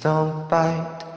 don't bite.